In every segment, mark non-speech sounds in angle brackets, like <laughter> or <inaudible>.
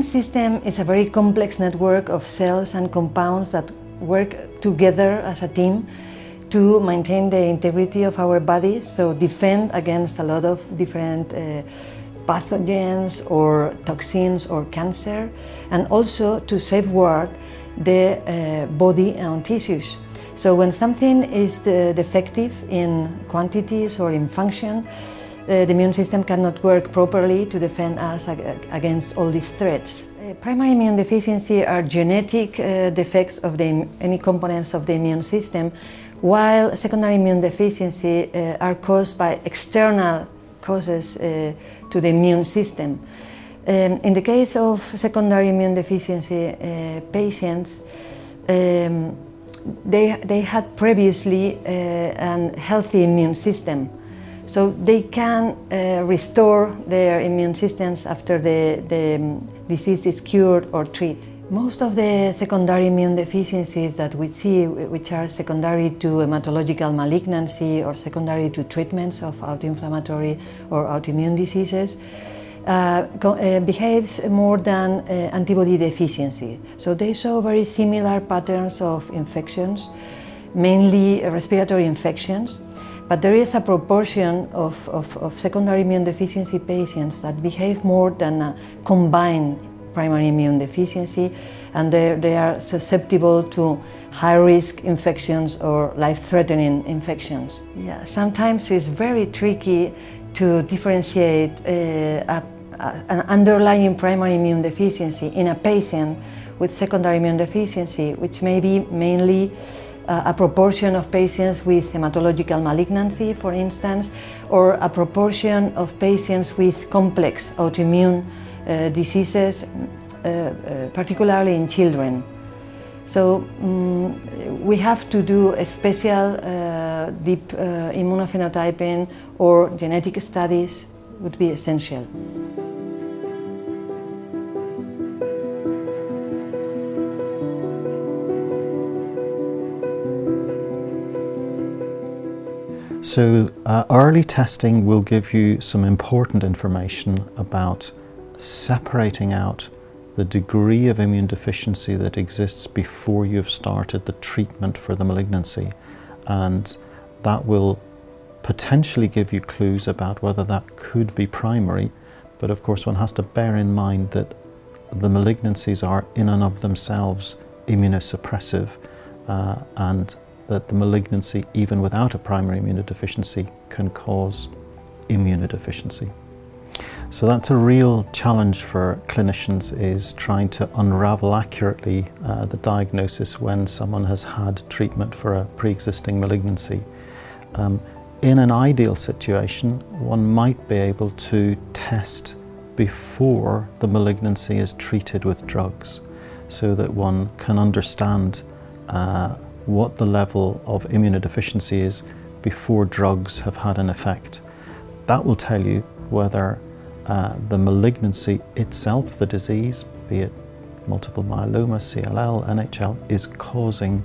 immune system is a very complex network of cells and compounds that work together as a team to maintain the integrity of our bodies, so defend against a lot of different uh, pathogens or toxins or cancer, and also to safeguard the uh, body and tissues. So when something is uh, defective in quantities or in function, uh, the immune system cannot work properly to defend us against all these threats. Uh, primary immune deficiency are genetic uh, defects of the, any components of the immune system, while secondary immune deficiency uh, are caused by external causes to the immune system. Um, in the case of secondary immune deficiency patients, um, they, they had previously a healthy immune system. So they can uh, restore their immune systems after the, the um, disease is cured or treated. Most of the secondary immune deficiencies that we see, which are secondary to hematological malignancy or secondary to treatments of autoinflammatory or autoimmune diseases, uh, uh, behaves more than uh, antibody deficiency. So they show very similar patterns of infections, mainly respiratory infections, but there is a proportion of, of, of, secondary immune deficiency patients that behave more than a combined primary immune deficiency and they are susceptible to high-risk infections or life-threatening infections. Yeah, sometimes it's very tricky to differentiate uh, a, a, an underlying primary immune deficiency in a patient with secondary immune deficiency, which may be mainly a proportion of patients with hematological malignancy, for instance, or a proportion of patients with complex autoimmune uh, diseases, uh, uh particularly in children. So um, we have to do a special uh, deep uh, immunophenotyping or genetic studies would be essential. So uh, early testing will give you some important information about separating out the degree of immune deficiency that exists before you've started the treatment for the malignancy. And that will potentially give you clues about whether that could be primary. But of course, one has to bear in mind that the malignancies are in and of themselves immunosuppressive uh, and that the malignancy, even without a primary immunodeficiency, can cause immunodeficiency. So that's a real challenge for clinicians is trying to unravel accurately uh, the diagnosis when someone has had treatment for a pre-existing malignancy. Um, in an ideal situation, one might be able to test before the malignancy is treated with drugs so that one can understand uh, what the level of immunodeficiency is before drugs have had an effect. That will tell you whether uh, the malignancy itself, the disease, be it multiple myeloma, CLL, NHL, is causing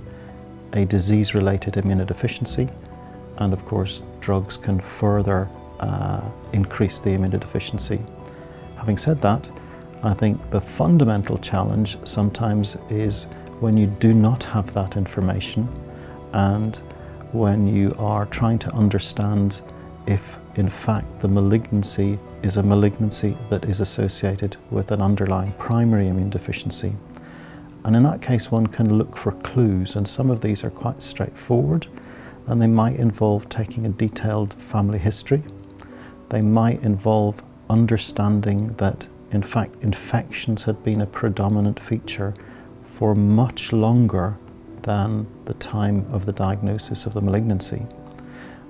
a disease-related immunodeficiency. And of course, drugs can further uh, increase the immunodeficiency. Having said that, I think the fundamental challenge sometimes is when you do not have that information and when you are trying to understand if in fact the malignancy is a malignancy that is associated with an underlying primary immune deficiency. And in that case one can look for clues and some of these are quite straightforward and they might involve taking a detailed family history They might involve understanding that, in fact, infections had been a predominant feature for much longer than the time of the diagnosis of the malignancy.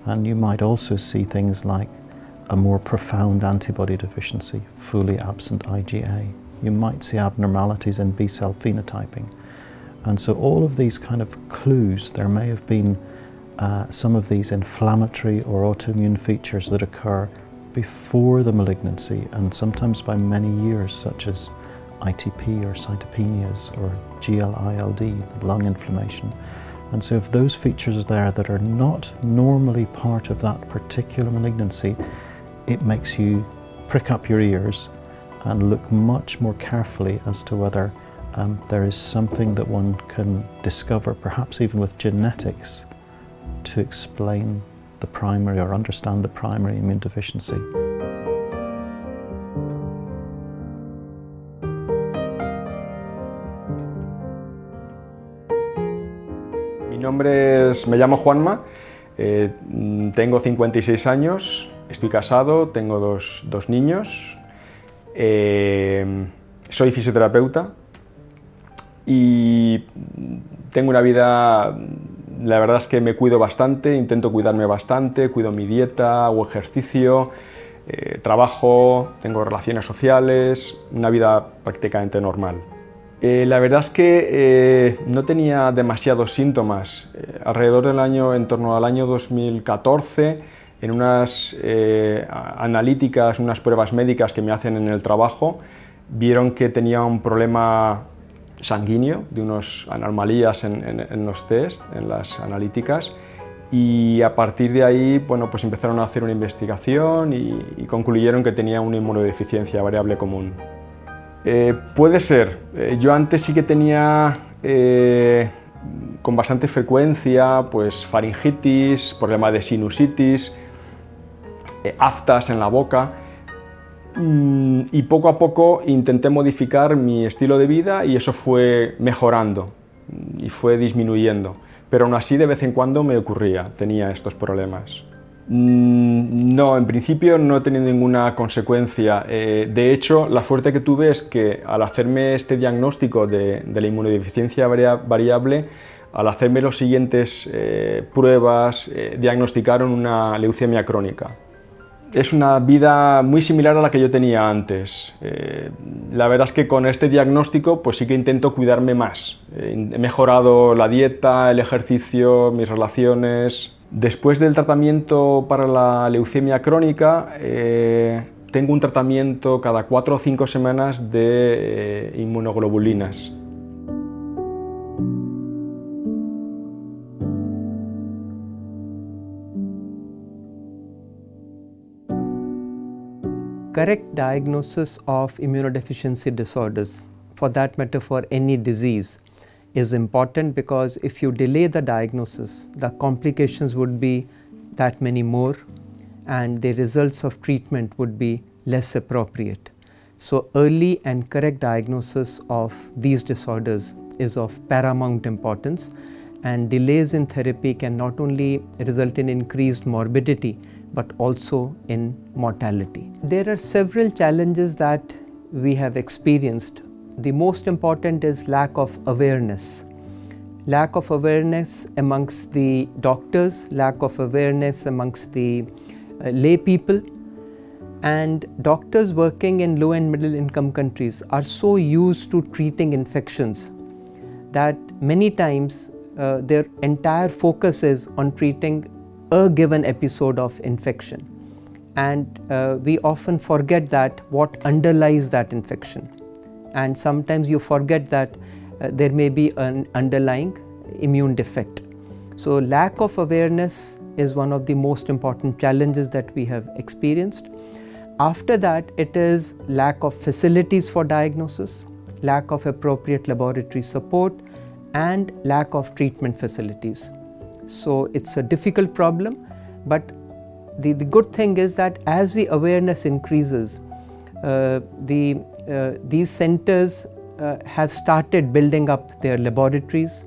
And you might also see things like a more profound antibody deficiency, fully absent IgA. You might see abnormalities in B cell phenotyping. And so, all of these kind of clues, there may have been uh, some of these inflammatory or autoimmune features that occur before the malignancy and sometimes by many years, such as ITP or cytopenias or GLILD, lung inflammation. And so, if those features are there that are not normally part of that particular malignancy, it makes you prick up your ears and look much more carefully as to whether um, there is something that one can discover, perhaps even with genetics, to explain the primary or understand the primary immune deficiency. Mi nombre es, me llamo Juanma, eh, tengo 56 años, estoy casado, tengo dos, dos niños, eh, soy fisioterapeuta y tengo una vida, la verdad es que me cuido bastante, intento cuidarme bastante, cuido mi dieta, hago ejercicio, eh, trabajo, tengo relaciones sociales, una vida prácticamente normal. Eh, la verdad es que eh, no tenía demasiados síntomas. Eh, alrededor del año, en torno al año 2014, en unas eh, analíticas, unas pruebas médicas que me hacen en el trabajo, vieron que tenía un problema sanguíneo, de unas anomalías en, en, en, los test, en las analíticas, y a partir de ahí bueno, pues empezaron a hacer una investigación y, y concluyeron que tenía una inmunodeficiencia variable común. Eh, puede ser, eh, yo antes sí que tenía eh, con bastante frecuencia pues faringitis, problema de sinusitis, eh, aftas en la boca, Mm, y poco a poco intenté modificar mi estilo de vida y eso fue mejorando y fue disminuyendo. Pero aún así de vez en cuando me ocurría, tenía estos problemas. Mm, no, en principio no he tenido ninguna consecuencia. Eh, de hecho, la suerte que tuve es que al hacerme este diagnóstico de, de la inmunodeficiencia variable, al hacerme las siguientes eh, pruebas, eh, diagnosticaron una leucemia crónica es una vida muy similar a la que yo tenía antes. Eh, la verdad es que con este diagnóstico pues sí que intento cuidarme más. Eh, he mejorado la dieta, el ejercicio, mis relaciones. Después del tratamiento para la leucemia crónica, eh, tengo un tratamiento cada cuatro o cinco semanas de eh, inmunoglobulinas. correct diagnosis of immunodeficiency disorders, for that matter for any disease, is important because if you delay the diagnosis, the complications would be that many more and the results of treatment would be less appropriate. So, early and correct diagnosis of these disorders is of paramount importance and delays in therapy can not only result in increased morbidity but also in mortality. There are several challenges that we have experienced. The most important is lack of awareness. Lack of awareness amongst the doctors, lack of awareness amongst the uh, lay people, and doctors working in low and middle income countries are so used to treating infections that many times uh, their entire focus is on treating a given episode of infection. And uh, we often forget that what underlies that infection. And sometimes you forget that uh, there may be an underlying immune defect. So, lack of awareness is one of the most important challenges that we have experienced. After that, it is lack of facilities for diagnosis, lack of appropriate laboratory support, and lack of treatment facilities. So it's a difficult problem, but the, the good thing is that as the awareness increases, uh, the, these centers uh, have started building up their laboratories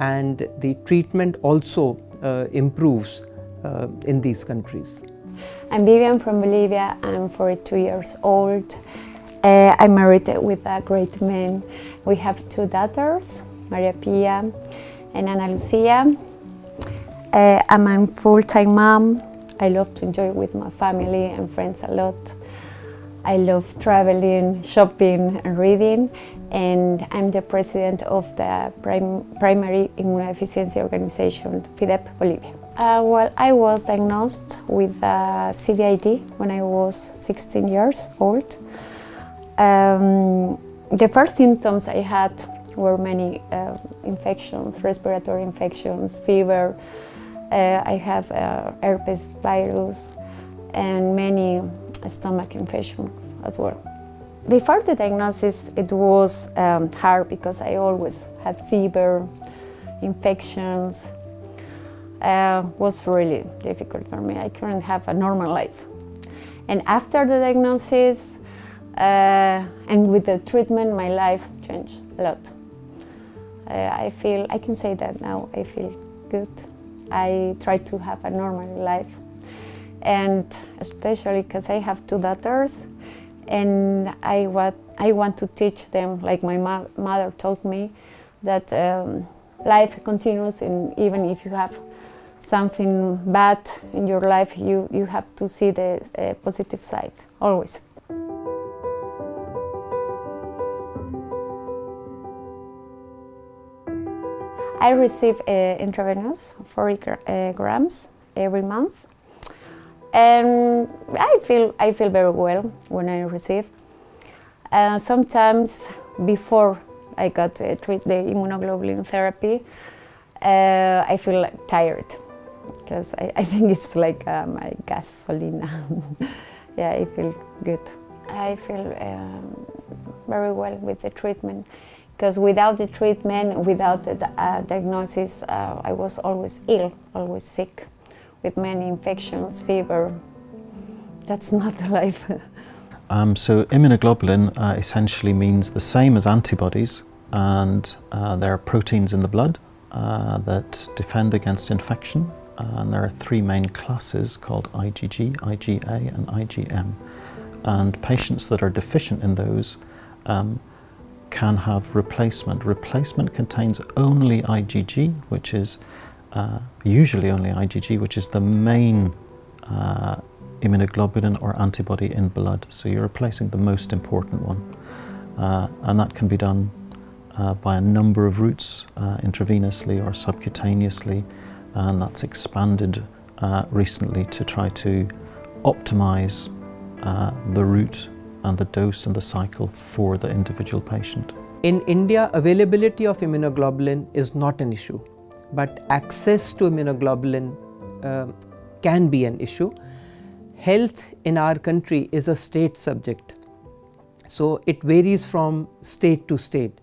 and the treatment also uh, improves uh, in these countries. I'm Vivian from Bolivia. I'm 42 years old. Uh, I'm married with a great man. We have two daughters, Maria Pia and Ana Lucia. Uh, I'm a full-time mom. I love to enjoy with my family and friends a lot. I love traveling, shopping, and reading, and I'm the president of the prim Primary Immunodeficiency Organization, FIDEP Bolivia. Uh, well, I was diagnosed with uh, CVID when I was 16 years old. Um, the first symptoms I had were many uh, infections, respiratory infections, fever. Uh, I have uh, herpes virus and many stomach infections as well. Before the diagnosis, it was um, hard because I always had fever, infections. Uh, was really difficult for me. I couldn't have a normal life. And after the diagnosis uh, and with the treatment, my life changed a lot. Uh, I feel, I can say that now, I feel good. I try to have a normal life and especially because I have two daughters and I, what, I want to teach them, like my mo mother told me, that um, life continues and even if you have something bad in your life, you, you have to see the uh, positive side, always. I receive uh, intravenous 40 uh, grams every month and I feel, I feel very well when I receive. Uh, sometimes before I got uh, treat the immunoglobulin therapy, uh, I feel tired because I, I, think it's like uh, my gasoline. <laughs> yeah, I feel good. I feel um, very well with the treatment because without the treatment, without the uh, diagnosis, uh, I was always ill, always sick with many infections, fever. That's not <laughs> life. um, so immunoglobulin uh, essentially means the same as antibodies and uh, there are proteins in the blood uh, that defend against infection and there are three main classes called IgG, IgA and IgM and patients that are deficient in those um, can have replacement. Replacement contains only IgG which is uh, usually only IgG, which is the main uh, immunoglobulin or antibody in blood. So you're replacing the most important one. Uh, and that can be done uh, by a number of routes, uh, intravenously or subcutaneously, and that's expanded recently to try to optimize the route and the dose and the cycle for the individual patient. In India, availability of immunoglobulin is not an issue but access to immunoglobulin uh, can be an issue. Health in our country is a state subject, so it varies from state to state.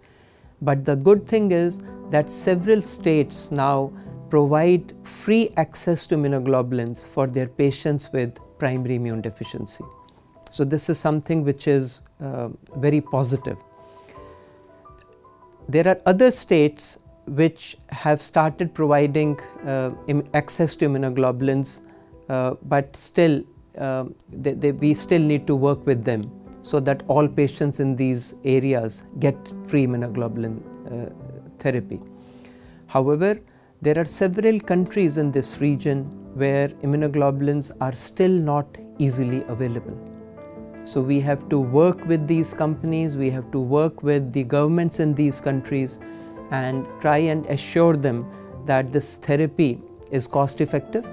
But the good thing is that several states now provide free access to immunoglobulins for their patients with primary immune deficiency. So, this is something which is uh, very positive. There are other states which have started providing uh, access to immunoglobulins, uh, but still uh, they, they, we still need to work with them so that all patients in these areas get free immunoglobulin uh, therapy. However, there are several countries in this region where immunoglobulins are still not easily available. So we have to work with these companies, we have to work with the governments in these countries and try and assure them that this therapy is cost effective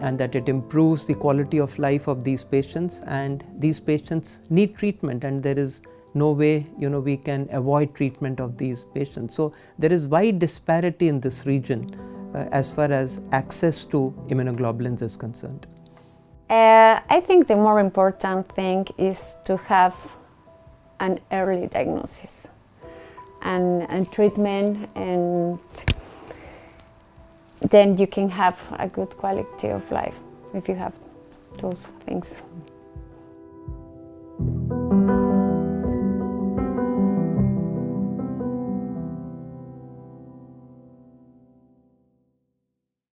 and that it improves the quality of life of these patients. And these patients need treatment and there is no way you know we can avoid treatment of these patients. So there is wide disparity in this region uh, as far as access to immunoglobulins is concerned. Uh, i think the more important thing is to have an early diagnosis and, and treatment and then you can have a good quality of life if you have those things.